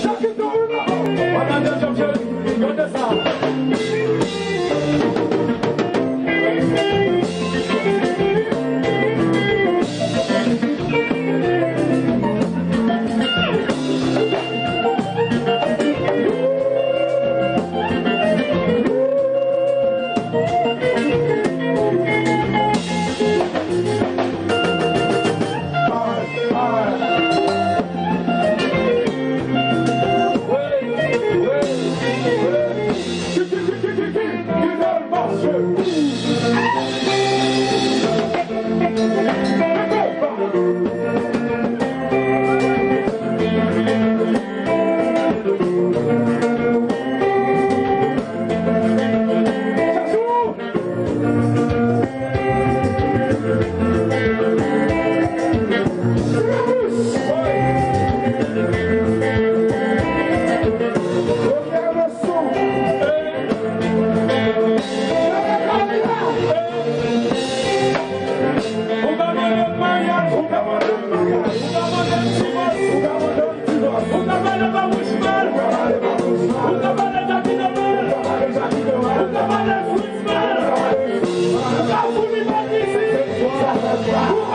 Chacun d'eux là, on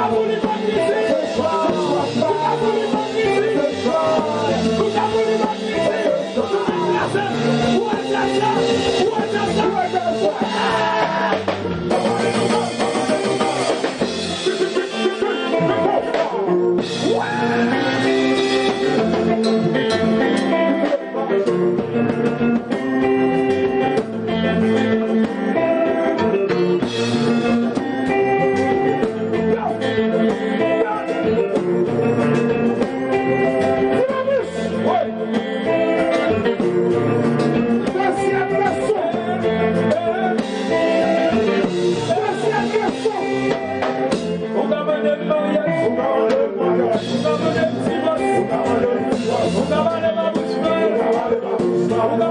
Vamos,